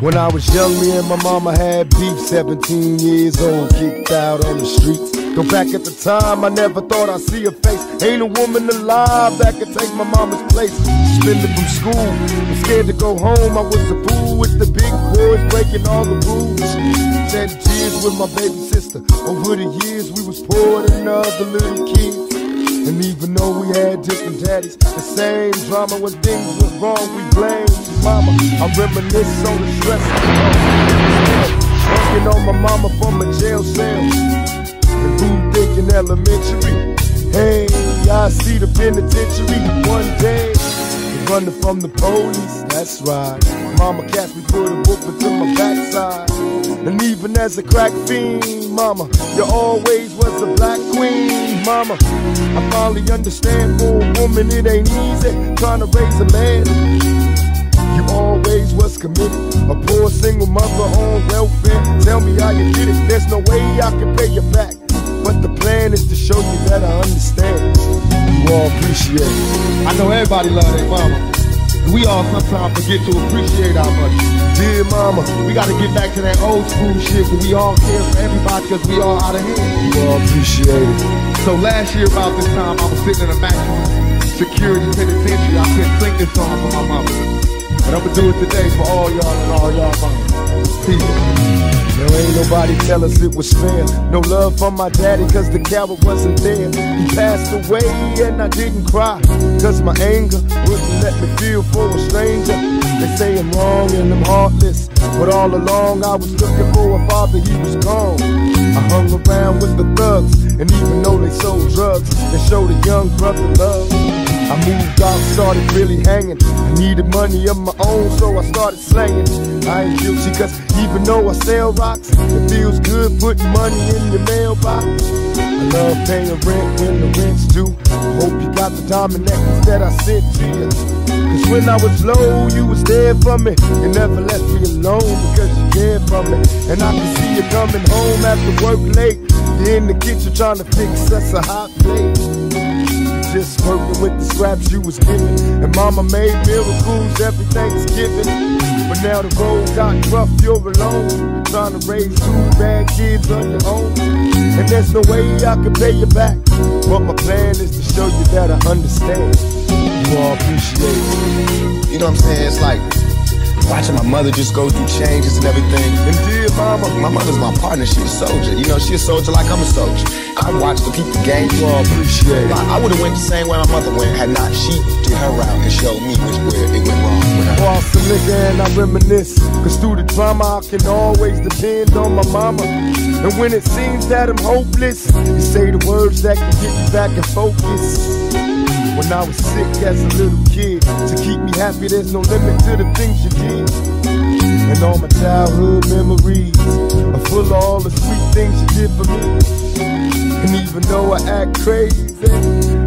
When I was young, me and my mama had beef. 17 years old, kicked out on the streets. Go back at the time, I never thought I'd see her face. Ain't a woman alive that could take my mama's place. Suspended from school, I'm scared to go home. I was a fool with the big boys breaking all the rules. Shed tears with my baby sister. Over the years, we was poor than other little kids. And even though we had different daddies, the same drama when things went wrong, we blamed. I reminisce on the stress Working on my mama from a jail cell. And who thinking elementary? Hey, I see the penitentiary one day. Running from the police, that's right. Mama catch me, put a whoop into my backside. And even as a crack fiend, mama, you always was a black queen, mama. I finally understand for a woman it ain't easy trying to raise a man. You always was committed, a poor single mother on welfare. Tell me how you did it, there's no way I can pay you back. But the plan is to show you that I understand. You all appreciate it. I know everybody love their mama. We all sometimes forget to appreciate our mother. Dear mama, we gotta get back to that old school shit where we all care for everybody because we all out of hand. You all appreciate it. So last year about this time, I was sitting in a maximum security penitentiary. I couldn't sing this song for my mama. But I'm gonna do it today for all y'all and all y'all mamas. Peace. There ain't nobody tell us it was fair. No love from my daddy, cause the coward wasn't there. He passed away and I didn't cry. Cause my anger wouldn't let me feel for a stranger. They say I'm wrong and I'm heartless. But all along I was looking for a father, he was gone. I hung around with the thugs, and even though they sold drugs, they showed a young brother love. I moved out, started really hanging. I needed money of my own, so I started slanging. I ain't guilty, cause even though I sell rocks, it feels good putting money in your mailbox. I love paying rent when the rent's due. I Hope you got the diamond necklace that I sent to you. Cause when I was low, you was there for me. You never left me alone because you cared for me. And I can see you coming home after work late. You're in the kitchen trying to fix us a hot plate just working with the scraps you was given. And mama made miracles every Thanksgiving. But now the road got rough, you're alone. Trying to raise two bad kids on your own. And there's no way I can pay you back. But my plan is to show you that I understand. You all appreciate it. You know what I'm saying? It's like watching my mother just go through changes and everything. And dear mama, my mother's my partner. She's a soldier. You know, she's a soldier like I'm a soldier. I watch the people game. You all appreciate it. I, I would have went the same way my mother went had not she did her route and showed me which where it went wrong. When I Pour some liquor and I reminisce. Cause through the drama I can always depend on my mama. And when it seems that I'm hopeless, you say the words that can get me back in focus. When I was sick as a little kid, to keep me happy, there's no limit to the things you did. And all my childhood memories are full of all the sweet things you did for me. And even though I act crazy,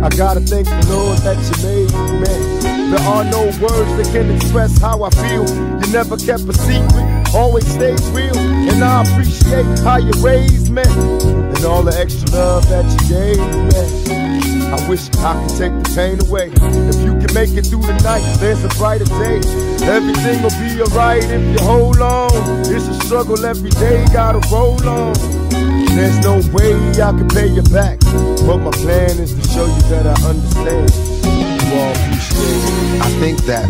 I gotta thank the Lord that you made me. There are no words that can express how I feel. You never kept a secret, always stayed real. And I appreciate how you raised me. And all the extra love that you gave me. I wish I could take the pain away. If you can make it through the night, there's a brighter day. Everything will be alright if you hold on. It's a struggle every day, gotta roll on. There's no way I can pay you back. But my plan is to show you that I understand. I think that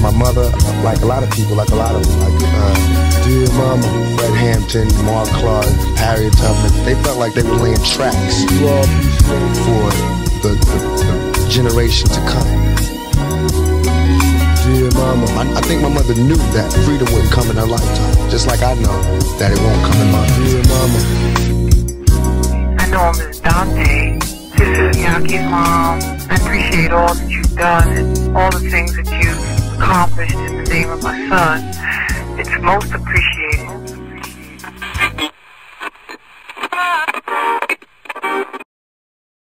my mother, like a lot of people, like a lot of like uh, Dear mama, Fred Hampton, Mark Clark, Harriet Tubman, they felt like they were laying tracks for the, the, the generation to come. Dear mama, I, I think my mother knew that freedom wouldn't come in her lifetime, just like I know that it won't come in mine. dear mama. I know I'm Dante. This is Yaki's mom. All that you've done and all the things that you've accomplished in the name of my son. It's most appreciated